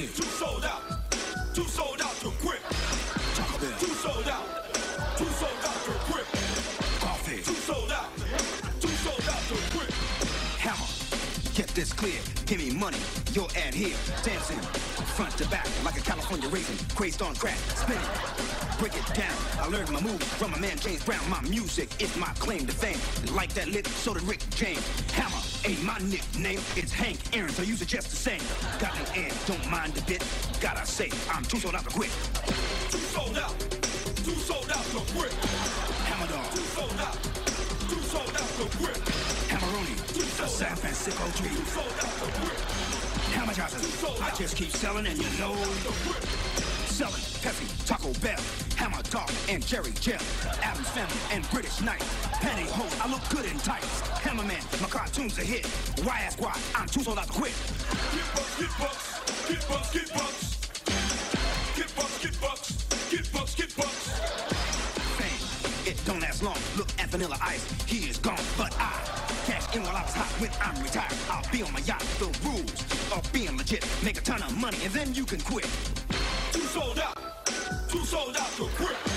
Bossy. Too sold out. Too sold out to quit. Taco Bell. Too sold out. Too sold out to quit. Coffee. Too sold out. Too sold out to quit. Hammer. Get this clear. Give me money. Your ad here. Dancing. Front to back like a California raisin. Crazed on crack. Spinning. Break it down. I learned my moves from my man James Brown. My music is my claim to fame. Like that lit, so did Rick James. Hammer ain't my nickname. It's Hank Aaron, so use it just the same. Got an air, don't mind a bit. Gotta say, I'm too sold out to quit. Too sold out. too sold out to quit. Hammer dog. Too sold out. too sold out to quit. Hammeroni. A San Francisco tree. Too sold out to quit. Hammer Johnson. I just keep selling and you know. Selling Pepsi, Taco Bell, Hammer Dog, and Jerry Jell, Addams Family, and British Knight. Pantyhose, I look good in tights. Hammerman, my cartoon's a hit. Why ask why? I'm too sold out to quit. Get bucks, get bucks. Get bucks, get bucks. Get bucks, get bucks. Get bucks, get bucks. Fame, it don't last long. Look at Vanilla Ice, he is gone, but I cash in while I was hot. When I'm retired, I'll be on my yacht. The rules of being legit, make a ton of money, and then you can quit. Too sold out. Too sold out to quit.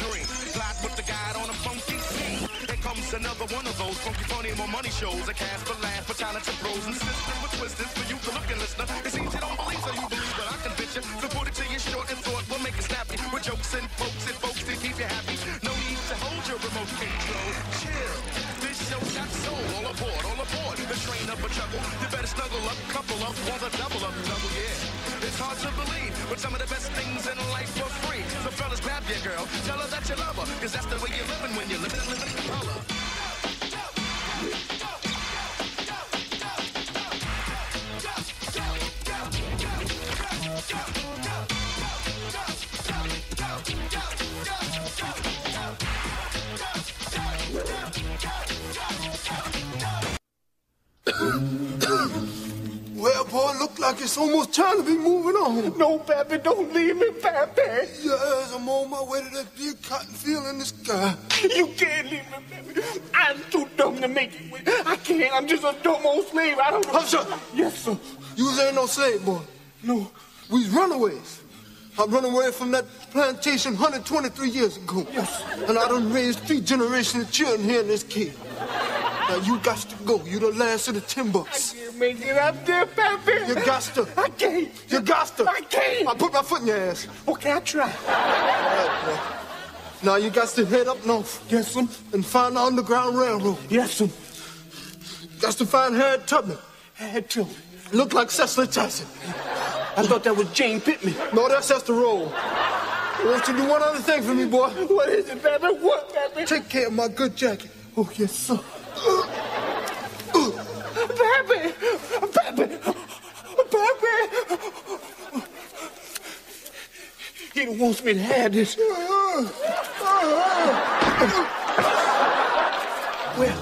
Drink. Glide with the guide on a funky scene. Here comes another one of those funky, funny, more money shows. A cast for laugh for talented pros and sisters with twisters for you to look and listen. It seems you don't believe, so you believe, but I can bitch you. So put it to your short and thought, we'll make it snappy. With jokes and folks and folks to keep you happy. No need to hold your remote control. Chill. This show's got soul. All aboard, all aboard. The train up a chuckle. You better snuggle up, couple up, or the double up, double, yeah. It's hard to believe, but some of the best things in life are free. Your girl, tell her that you love her, cause that's the way you're living when you're living, living like it's almost time to be moving on. No, Pappy, don't leave me, Pappy. Yes, I'm on my way to that big cotton field in the sky. You can't leave me, Pappy. I'm too dumb to make it. with. I can't. I'm just a dumb old slave. I don't know. Hush up. Yes, sir. You ain't no slave, boy. No. We's runaways. I run away from that plantation 123 years ago. Yes. And I done raised three generations of children here in this cave. Now you got to go. You the last of the I Timbers. can't make it up there, Pappy. You got to. I can't. You got to. I can't. I put my foot in your ass. Okay, I try. Now you got to head up north Yes, sir. and find the Underground Railroad. Yes, sir. Got to find Harriet Tubman. Had to. Look like Cicely Tyson. I thought that was Jane Pittman. No, that's just the role. I want you to do one other thing for me, boy. What is it, Pappy? What, Pappy? Take care of my good jacket. Oh, yes, sir. Baby! Baby! Pappy! He wants me to have this. Well,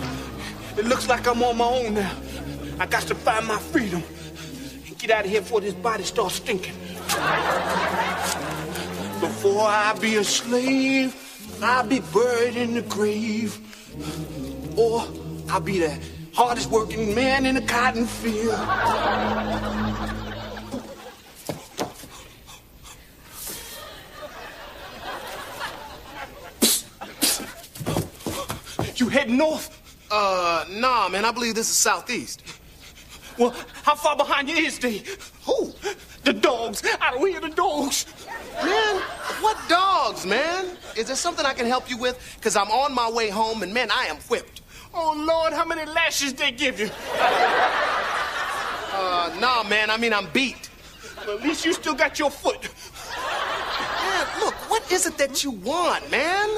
it looks like I'm on my own now. I got to find my freedom and get out of here before this body starts stinking. Before I be a slave, I'll be buried in the grave. Or I'll be the hardest working man in the cotton field. You heading north? Uh, nah, man, I believe this is southeast. Well, how far behind you is they? Who? The dogs. I don't hear the dogs. Man, what dogs, man? Is there something I can help you with? Because I'm on my way home, and man, I am whipped. Oh, Lord, how many lashes they give you? Uh, nah, man, I mean, I'm beat. Well, at least you still got your foot. Man, look, what is it that you want, man?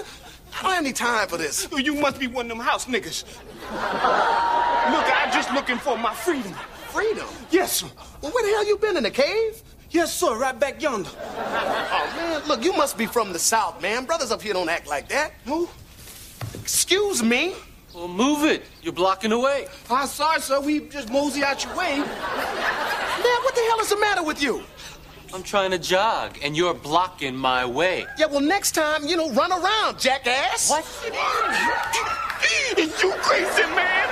I don't have any time for this. You must be one of them house niggas. Look, I'm just looking for my freedom. Freedom? Yes, sir. Well, where the hell you been in the cave? Yes, sir, right back yonder. Oh, man, look, you must be from the South, man. Brothers up here don't act like that. Who? Excuse me. Well, move it. You're blocking the way. I'm sorry, sir. We just mosey out your way. Man, what the hell is the matter with you? I'm trying to jog, and you're blocking my way. Yeah, well, next time, you know, run around, jackass. What? You crazy, man?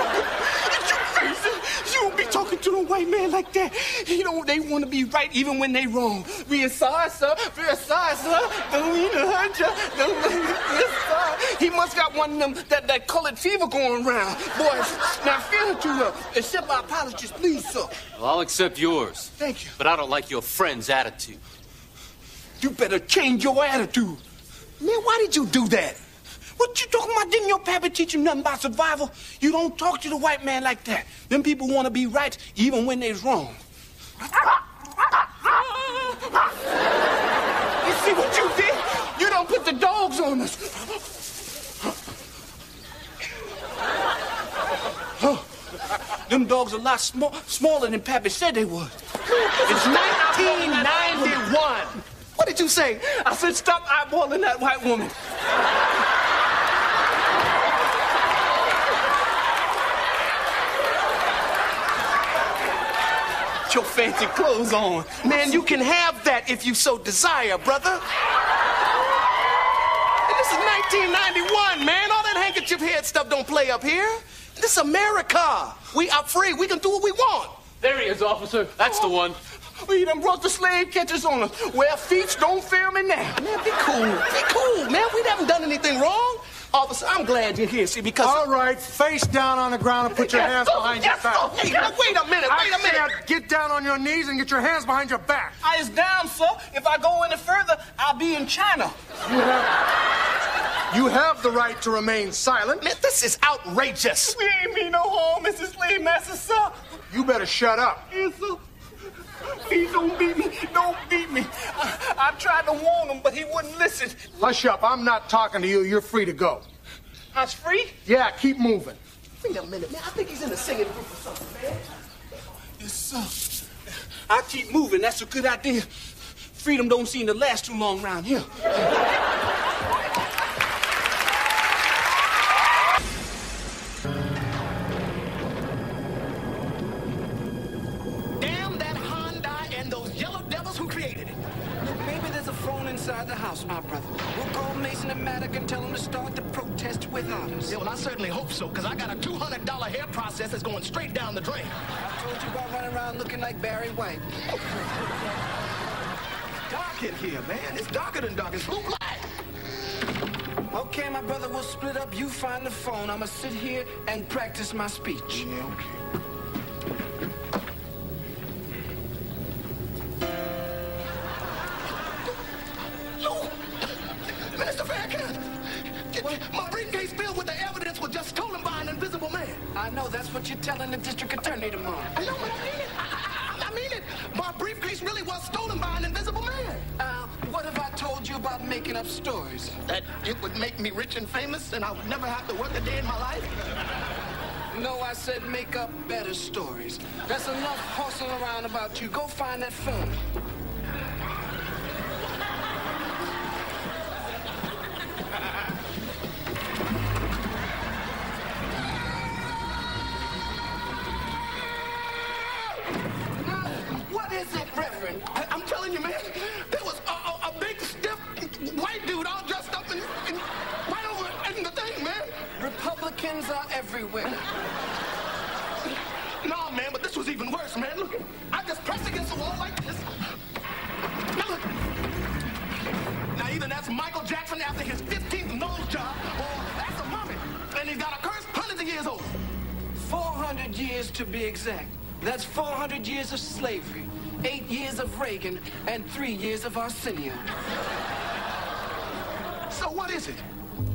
Is you crazy? You don't be talking to a white man like that. You know, they want to be right even when they wrong. We are sorry, sir. We are sorry, sir. Don't mean to hurt you. Don't mean to. He must got one of them, that, that colored fever going around. Boys, now feel it to uh, accept my apologies, please, sir. Well, I'll accept yours. Thank you. But I don't like your friend's attitude. You better change your attitude. Man, why did you do that? What you talking about? Didn't your pappy teach you nothing about survival? You don't talk to the white man like that. Them people want to be right even when they's wrong. You see what you did? You don't put the dogs on us. Them dogs a lot small, smaller than Pappy said they was. It's 1991. What did you say? I said, stop eyeballing that white woman. Your fancy clothes on. Man, you can have that if you so desire, brother. And this is 1991, man. All that handkerchief head stuff don't play up here. This is America. We are free. We can do what we want. There he is, officer. That's the one. We done brought the slave catchers on us. Well, feet don't fail me now. Man, be cool. Be cool, man. We haven't done anything wrong. Officer, I'm glad you're here, see, because... All right, face down on the ground and put your Yes, hands behind Yes, your back. sir. Hey, now, wait a minute, wait a I minute. said get down on your knees and get your hands behind your back. I is down, sir. If I go any further, I'll be in China. You have, you have the right to remain silent. Man, this is outrageous. We ain't mean no harm, Mrs. Slave Master, sir. You better shut up. Yes, sir. Please don't beat me. Don't beat me. I, I tried to warn him, but he wouldn't listen. Hush up. I'm not talking to you. You're free to go. I was free? Yeah, keep moving. Wait a minute, man. I think he's in a singing group or something, man. Yes, sir. I keep moving. That's a good idea. Freedom don't seem to last too long around here. Inside the house, my brother. We'll call Mason and Maddox and tell them to start the protest without us. Yeah, well, I certainly hope so, because I got a $200 hair process that's going straight down the drain. I told you about running around looking like Barry White. Dark in here, man. It's darker than dark. It's blue black. Okay, my brother, we'll split up. You find the phone. I'ma sit here and practice my speech. Yeah, okay. About making up stories? That it would make me rich and famous and I would never have to work a day in my life. No, I said make up better stories. That's enough horsing around about you. Go find that phone. 400 years to be exact. That's 400 years of slavery, eight years of Reagan, and three years of Arsenio. So what is it?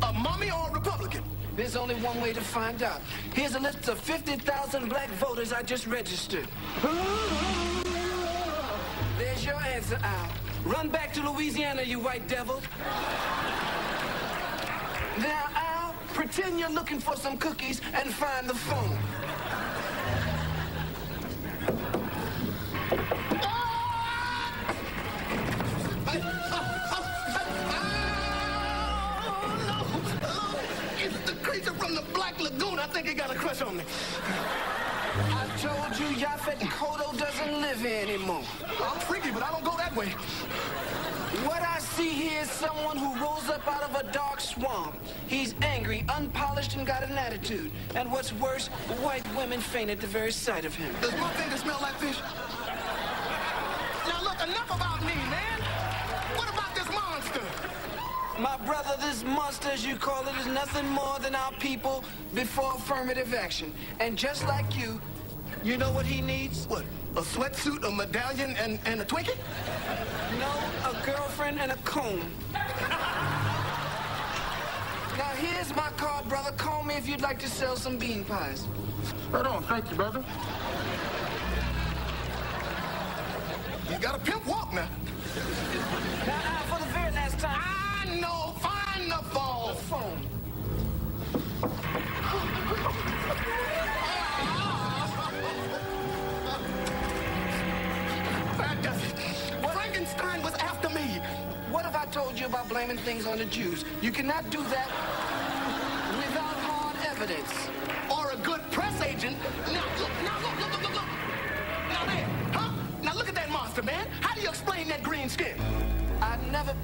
A mummy or a Republican? There's only one way to find out. Here's a list of 50,000 black voters I just registered. There's your answer, Al. Run back to Louisiana, you white devil. Now, Al, pretend you're looking for some cookies and find the phone. Black Lagoon. I think he got a crush on me. I told you Yaphet Kotto doesn't live here anymore. I'm freaky, but I don't go that way. What I see here is someone who rose up out of a dark swamp. He's angry, unpolished, and got an attitude. And what's worse, white women faint at the very sight of him. Does one thing smell like fish? Now look, enough about me, man. My brother, this monster, as you call it, is nothing more than our people before affirmative action. And just like you, you know what he needs? What? A sweatsuit, a medallion, and, and a Twinkie? No, a girlfriend and a comb. Now here's my card, brother. Call me if you'd like to sell some bean pies. Right on, thank you, brother. You got a pimp walk now. Know, find the phone. phone. Does it. Frankenstein was after me. What have I told you about blaming things on the Jews? You cannot do that without hard evidence.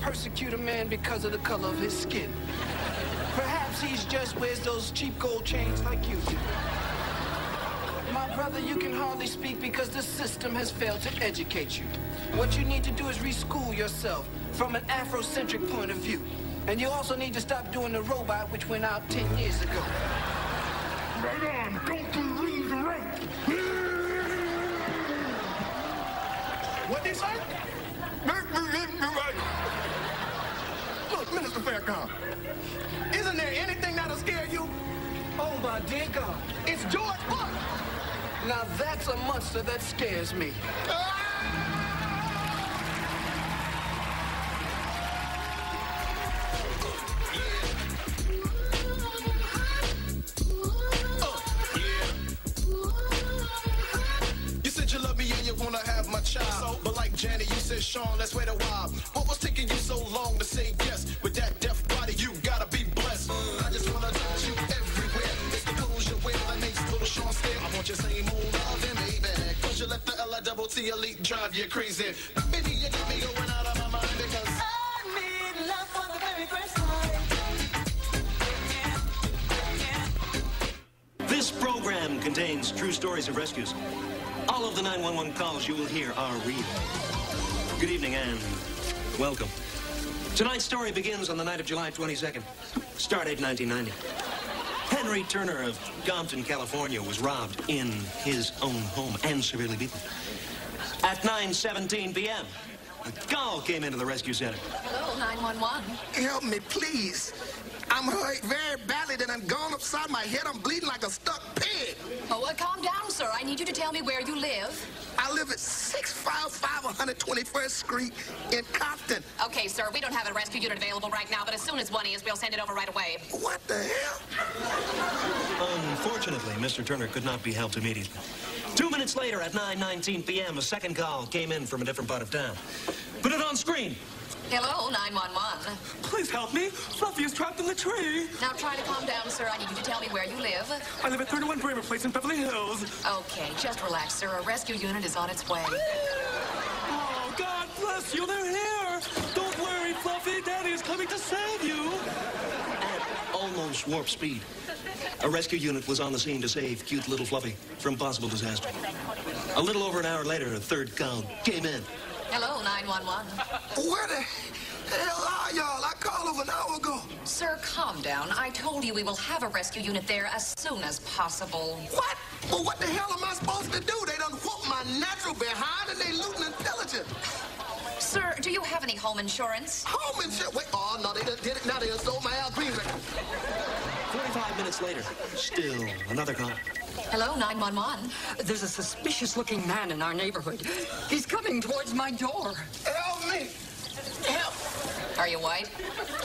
Persecute a man because of the color of his skin. Perhaps he's just wears those cheap gold chains like you do. My brother, you can hardly speak because the system has failed to educate you. What you need to do is reschool yourself from an Afrocentric point of view. And you also need to stop doing the robot which went out 10 years ago. Right on. Don't believe the right. What say? Look, Minister Farrakhan, isn't there anything that'll scare you? Oh my dear God. It's George Bush. Now that's a monster that scares me. You said you love the L I double T elite drive you crazy. Baby, you got me going out of my mind because I need love for the very first time. This program contains true stories of rescues. All of the 911 calls you will hear are real. Good evening and welcome. Tonight's story begins on the night of July 22nd, stardate 1990. Henry Turner of Compton, California was robbed in his own home and severely beaten. At 9.17 p.m., a call came into the rescue center. Hello, 911. Help me, please. I'm hurt very badly that I'm gone upside my head. I'm bleeding like a stuck pig. Oh, uh, calm down, sir. I need you to tell me where you live. I live at 655 121st Street in Compton. Okay, sir, we don't have a rescue unit available right now, but as soon as one is, we'll send it over right away. What the hell? Unfortunately, Mr. Turner could not be helped immediately. Two minutes later, at 9.19 p.m., a second call came in from a different part of town. Put it on screen. Hello, 911. Please help me. Fluffy is trapped in the tree. Now try to calm down, sir. I need you to tell me where you live. I live at 31 Bramer Place in Beverly Hills. Okay, just relax, sir. A rescue unit is on its way. Oh, God bless you. They're here. Don't worry, Fluffy. Daddy is coming to save you. At almost warp speed, a rescue unit was on the scene to save cute little Fluffy from possible disaster. A little over an hour later, a third call came in. Hello, 911. Where the hell are y'all? I called over an hour ago. Sir, calm down. I told you we will have a rescue unit there as soon as possible. What? Well, what the hell am I supposed to do? They done whooped my natural behind and they looting intelligence. Sir, do you have any home insurance? Home insurance? Wait, oh, no, they done did it. Now they done sold my Al Green record. 45 minutes later, still another call. Hello, 911. There's a suspicious looking man in our neighborhood. He's coming towards my door. Help me. Help. Are you white?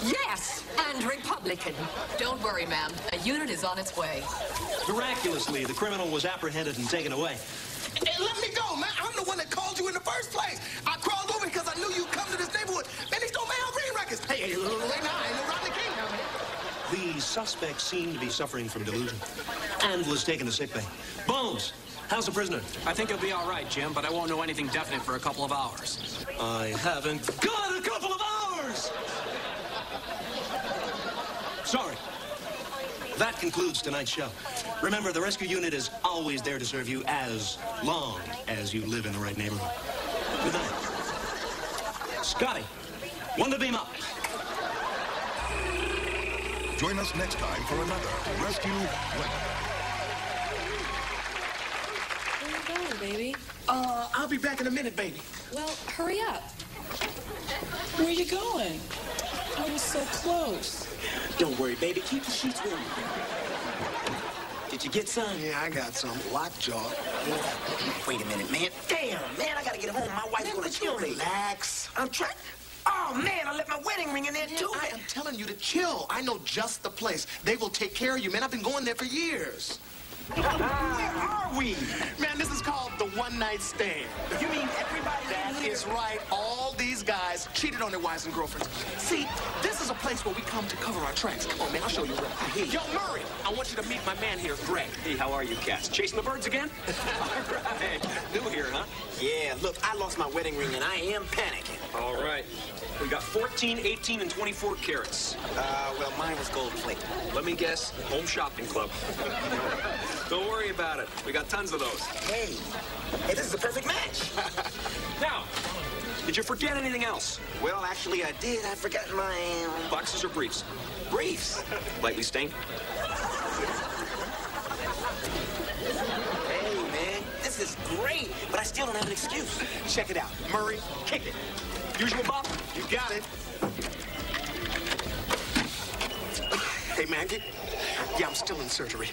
Yes, and Republican. Don't worry, ma'am. A unit is on its way. Miraculously, the criminal was apprehended and taken away. Hey, let me go, man. I'm the one that called you in the first place. I crawled over because I knew you'd come to this neighborhood. Man, they stole my Al Green records. Hey, hey, wait now. I ain't no Rodney King now, man. The suspect seemed to be suffering from delusion and was taken to sickbay. Bones, how's the prisoner? I think he'll be all right, Jim, but I won't know anything definite for a couple of hours. I haven't got a couple of hours! Sorry. That concludes tonight's show. Remember, the rescue unit is always there to serve you as long as you live in the right neighborhood. Good night. Scotty, one to beam up. Join us next time for another Rescue Whenever. Where you going, baby? Uh, I'll be back in a minute, baby. Well, hurry up. Where are you going? I was so close. Don't worry, baby. Keep the sheets warm. Did you get some? Yeah, I got some. Lockjaw. Wait a minute, man. Damn, man, I gotta get home. My wife's gonna kill me. Relax. I'm trying. Oh, man, I left my wedding ring in there, too. I am telling you to chill. I know just the place. They will take care of you, man. I've been going there for years. Where are we? Man, this is called the one night stand. You mean everybody That here? is right. All these guys cheated on their wives and girlfriends. See, this is a place where we come to cover our tracks. Come on, man, I'll show you around. Yo, Murray, I want you to meet my man here, Greg. Hey, how are you cats? Chasing the birds again? all right. New here, huh? Yeah, look, I lost my wedding ring and I am panicking. All right. We got 14, 18, and 24 carats. Uh, well, mine was gold plated. Let me guess, home shopping club. Don't worry about it. We got tons of those. Hey, hey, this is a perfect match. Now, did you forget anything else? well, actually, I did. I forgot my um, Boxes or briefs? briefs. Lightly stained? Hey, man, this is great, but I still don't have an excuse. Check it out. Murray, kick it. Usual bop? You got it. Hey, man, get... Yeah, I'm still in surgery.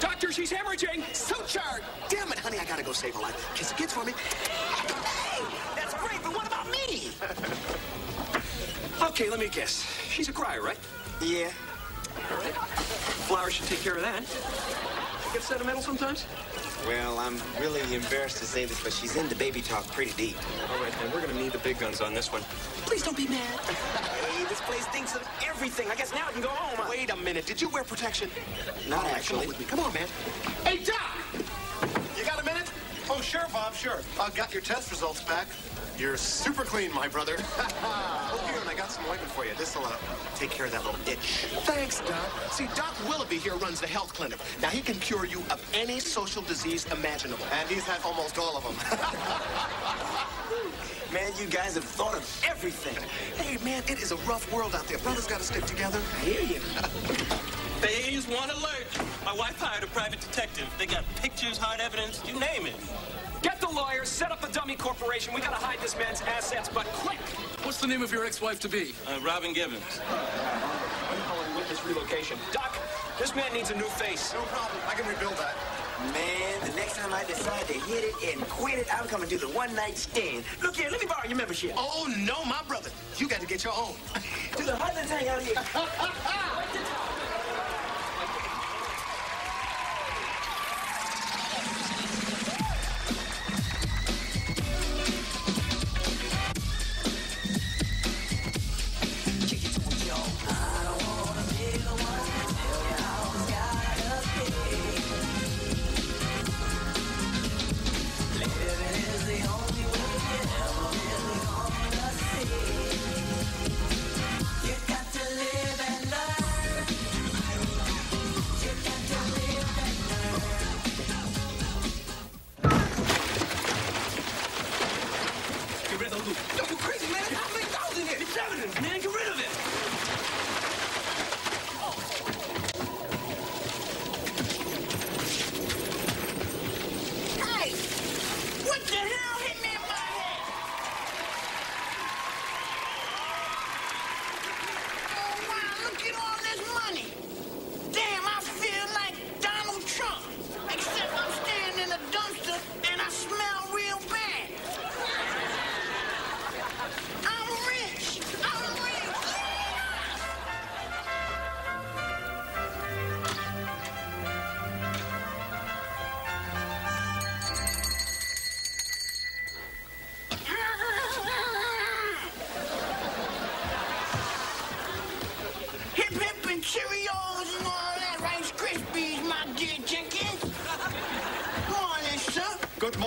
Doctor, she's hemorrhaging! Suture! Damn it, honey, I gotta go save her life. Kiss the kids for me. Hey, that's great, but what about me? Okay, let me guess. She's a crier, right? Yeah. All right. Flowers should take care of that. Get sentimental sometimes? Well, I'm really embarrassed to say this, but she's into baby talk pretty deep. All right, then. We're gonna need the big guns on this one. Please don't be mad. Hey, this place thinks of everything. I guess now I can go home. Wait a minute. Did you wear protection? Not All right, Come actually. on. Come on, man. Hey, Doc! You got a minute? Oh, sure, Bob, sure. I got your test results back. You're super clean, my brother. oh, here, and I got some ointment for you. This'll uh, take care of that little itch. Thanks, Doc. See, Doc Willoughby here runs the health clinic. Now, he can cure you of any social disease imaginable. And he's had almost all of them. Man, you guys have thought of everything. Hey, man, it is a rough world out there. Brothers got to stick together. I hear you. Phase one alert. My wife hired a private detective. They got pictures, hard evidence, you name it. Get the lawyers, set up a dummy corporation. We gotta hide this man's assets, but quick! What's the name of your ex-wife to be? Uh, Robin Gibbons. I'm calling witness relocation. Doc, this man needs a new face. No problem. I can rebuild that. Man, the next time I decide to hit it and quit it, I'm coming to do the one night stand. Look here, let me borrow your membership. Oh, no, my brother. You got to get your own. To the husband hang out here.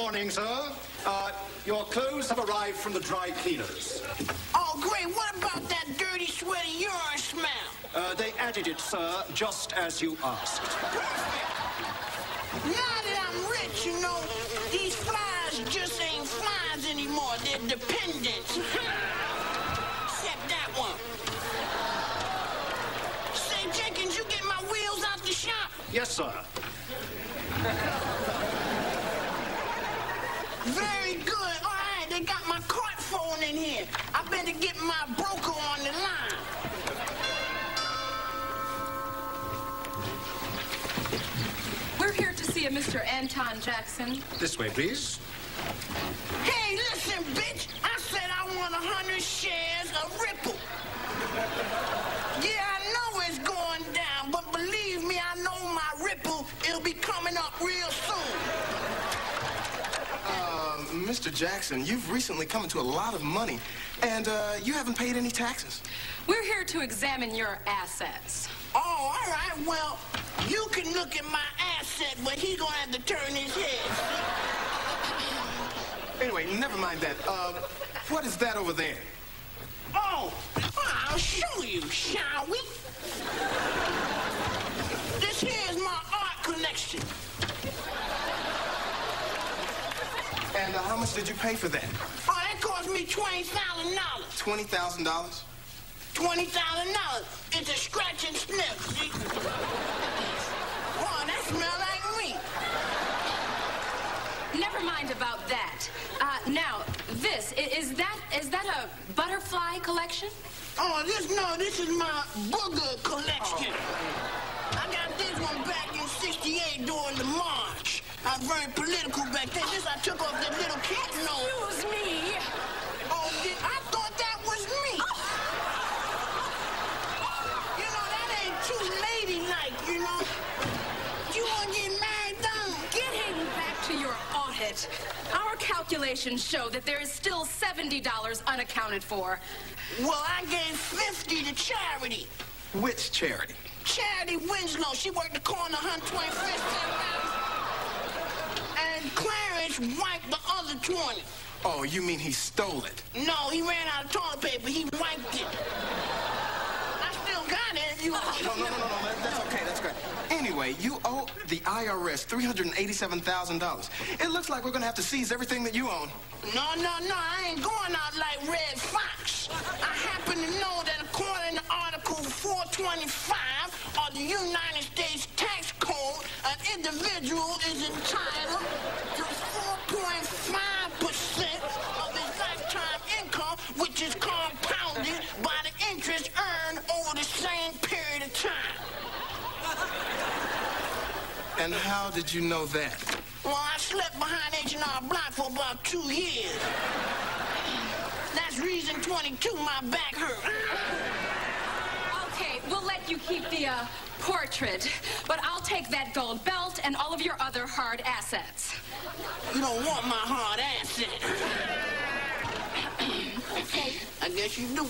morning, sir. Uh, your clothes have arrived from the dry cleaners. Oh, great. What about that dirty, sweaty urine smell? Uh, they added it, sir, just as you asked. Perfect. Now that I'm rich, you know, these flies just ain't flies anymore. They're dependents. Except that one. Say, Jenkins, you get my wheels out the shop? Yes, sir. I better get my broker on the line. We're here to see a Mr. Anton Jackson. This way, please. Hey, listen, bitch. I said I want a hundred shares of Ripple. Yeah, I know it's going down, but believe me, I know my Ripple. It'll be coming up real soon. Uh, Mr. Jackson, you've recently come into a lot of money, and uh, you haven't paid any taxes. We're here to examine your assets. Oh, all right. Well, you can look at my asset, but he gonna have to turn his head. Anyway, never mind that. Uh, what is that over there? Oh, I'll show you, shall we? This here is my art collection. And uh, how much did you pay for that? Oh, that cost me twenty thousand dollars. Twenty thousand dollars. Twenty thousand dollars. It's a scratch and sniff. See? Oh, that smell like me. Never mind about that. Uh, now, this is that is that a butterfly collection? Oh, this no, this is my booger collection. I got this one back in '68 during the march. I was very political back then. This I took off that little cat nose. Excuse me. You know. You wanna get married, down? Getting back to your audit, our calculations show that there is still seventy dollars unaccounted for. Well, I gave 50 to charity. Which charity? Charity Winslow, she worked the corner 125th And Clarence wiped the other 20. Oh, you mean he stole it? No, he ran out of toilet paper. He wiped it. I still got it you want. No, no, no, no, no. that- That's okay. That's great. Anyway, you owe the IRS $387,000. It looks like we're going to have to seize everything that you own. No, no, no, I ain't going out like Redd Foxx. I happen to know that according to Article 425 of the United States Tax Code, an individual is entitled to 4.5% of his lifetime income, which is compounded by the interest earned over the same period of time. And how did you know that? Well, I slept behind H&R Block for about two years. That's reason 22 my back hurt. Okay, we'll let you keep the uh, portrait, but I'll take that gold belt and all of your other hard assets. You don't want my hard asset. okay, I guess you do.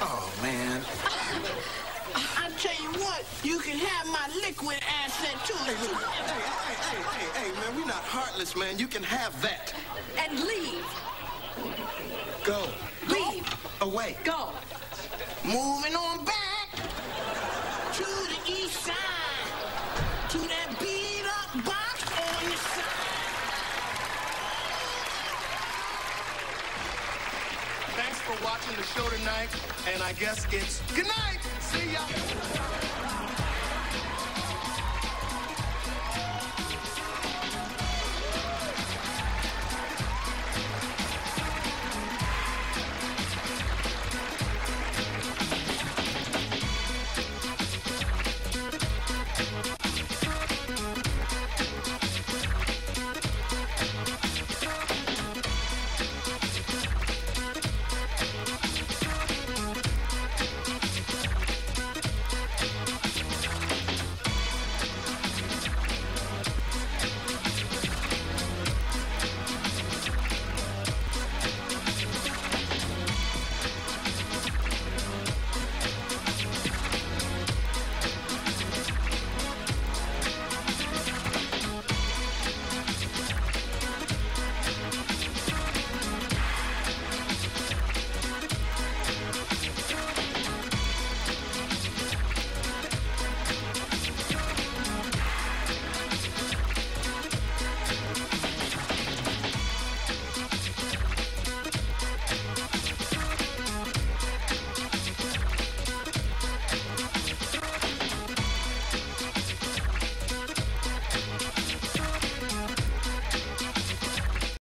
Oh, man. Tell you what, you can have my liquid asset too. Hey, hey, hey, hey, hey, man, we're not heartless, man. You can have that. And leave. Go. Leave. Away. Go. Moving on back to the east side, to that beat up box on the side. Thanks for watching the show tonight, and I guess it's good night. See ya.